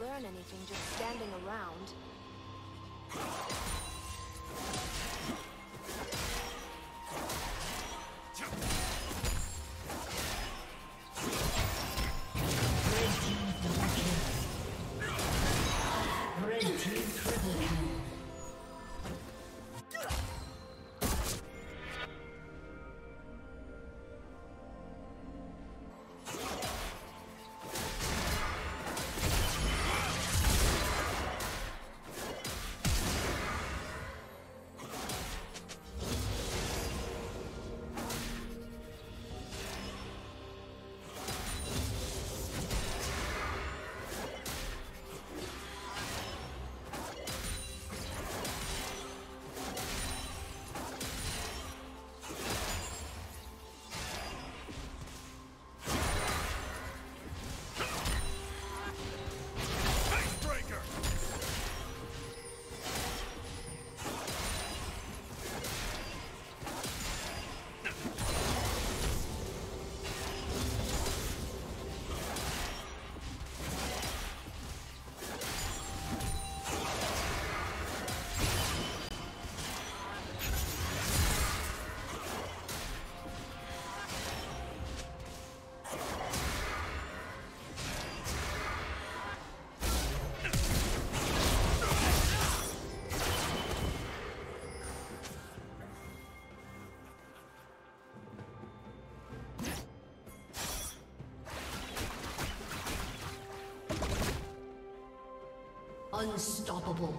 learn anything just standing around. Unstoppable.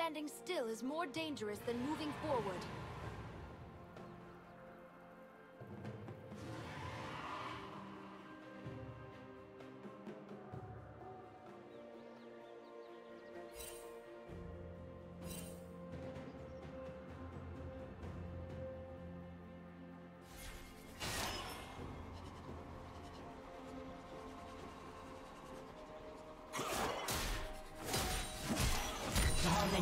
Standing still is more dangerous than moving forward.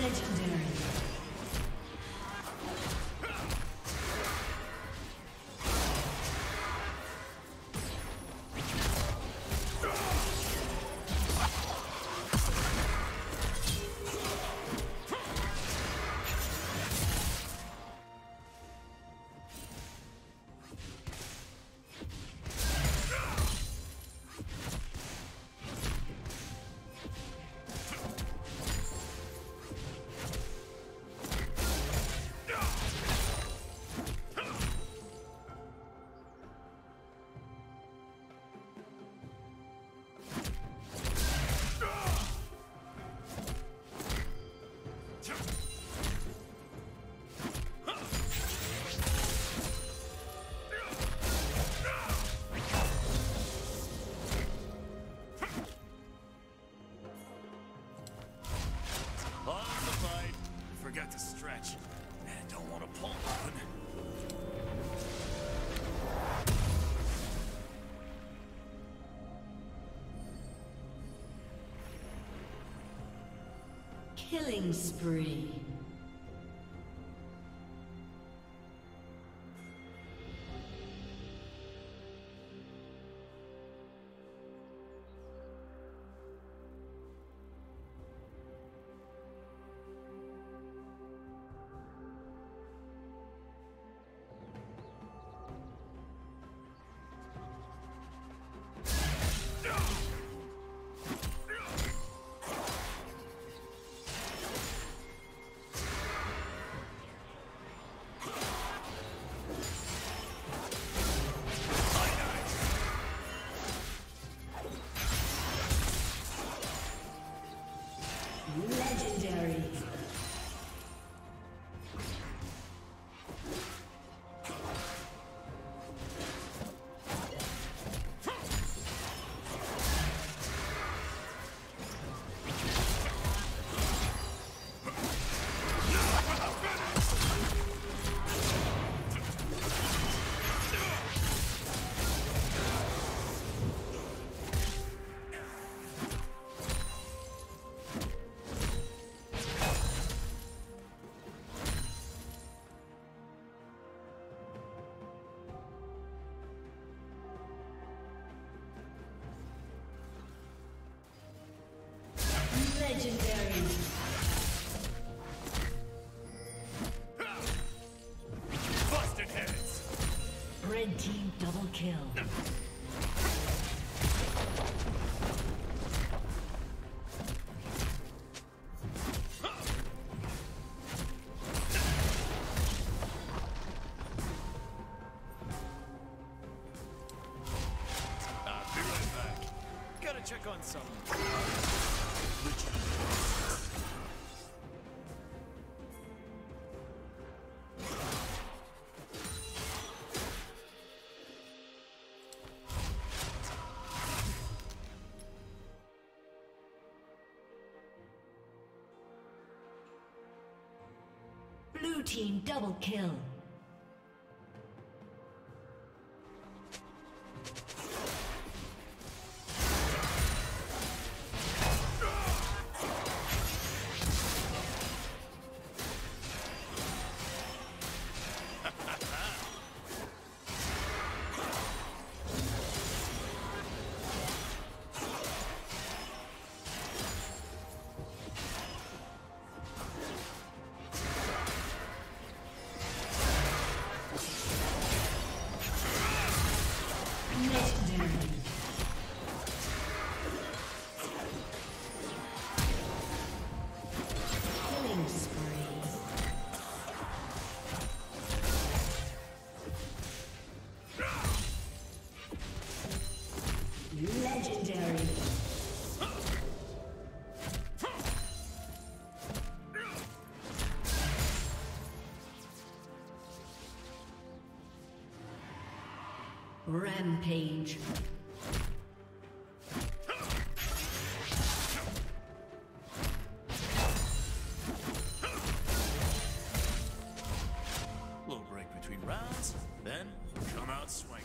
Legendary. To stretch. And don't want to pull open. Killing spree. Check on something. Blue team double kill. Rampage. Little break between rounds, then come out swinging.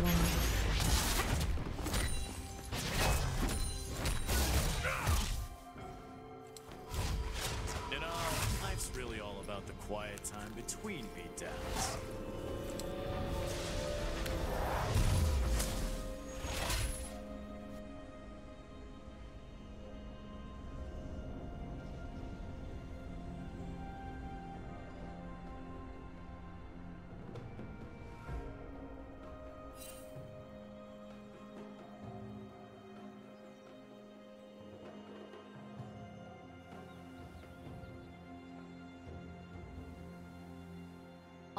Destroyed. You know, life's really all about the quiet time between beatdowns.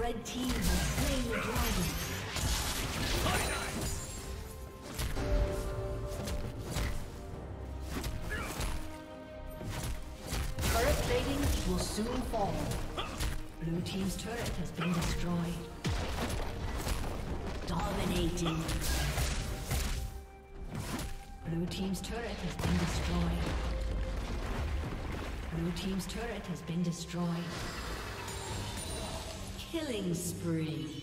Red team has slain the dragon. Turret plating will soon fall. Blue team's turret has been destroyed. Dominating. Blue team's turret has been destroyed. Blue team's turret has been destroyed. Killing spree.